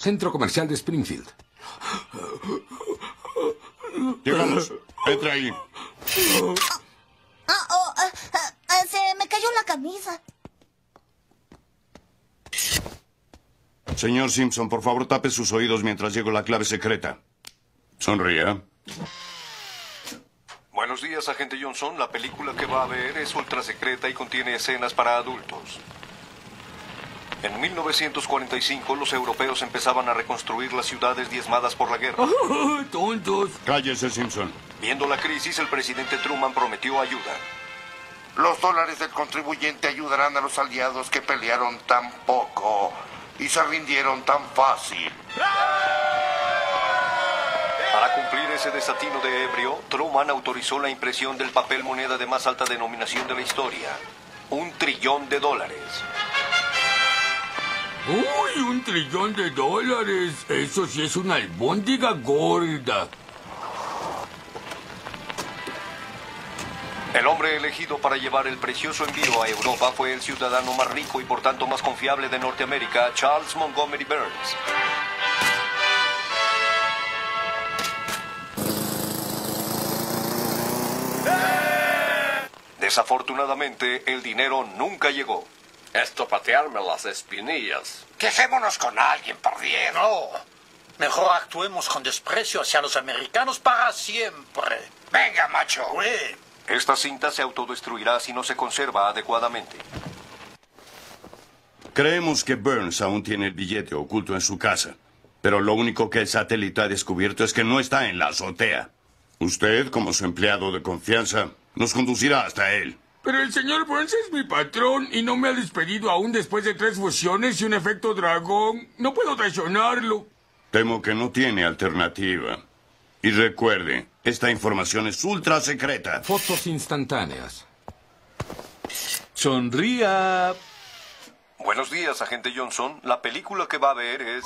Centro Comercial de Springfield. Llegamos. Entra ahí. Ah, oh, ah, ah, se me cayó la camisa. Señor Simpson, por favor, tape sus oídos mientras llego la clave secreta. Sonría. Buenos días, agente Johnson. La película que va a ver es ultra secreta y contiene escenas para adultos. En 1945, los europeos empezaban a reconstruir las ciudades diezmadas por la guerra. ¡Tontos! Cállese, Simpson. Viendo la crisis, el presidente Truman prometió ayuda. Los dólares del contribuyente ayudarán a los aliados que pelearon tan poco y se rindieron tan fácil. Para cumplir ese desatino de ebrio, Truman autorizó la impresión del papel moneda de más alta denominación de la historia. Un trillón de dólares. ¡Uy, un trillón de dólares! Eso sí es una albóndiga gorda. El hombre elegido para llevar el precioso envío a Europa fue el ciudadano más rico y por tanto más confiable de Norteamérica, Charles Montgomery Burns. Desafortunadamente, el dinero nunca llegó. Esto patearme las espinillas. Quejémonos con alguien, perdieron. No. Mejor actuemos con desprecio hacia los americanos para siempre. Venga, macho. Oui. Esta cinta se autodestruirá si no se conserva adecuadamente. Creemos que Burns aún tiene el billete oculto en su casa. Pero lo único que el satélite ha descubierto es que no está en la azotea. Usted, como su empleado de confianza, nos conducirá hasta él. Pero el señor Burns es mi patrón y no me ha despedido aún después de tres fusiones y un efecto dragón. No puedo traicionarlo. Temo que no tiene alternativa. Y recuerde, esta información es ultra secreta. Fotos instantáneas. Sonría. Buenos días, agente Johnson. La película que va a ver es...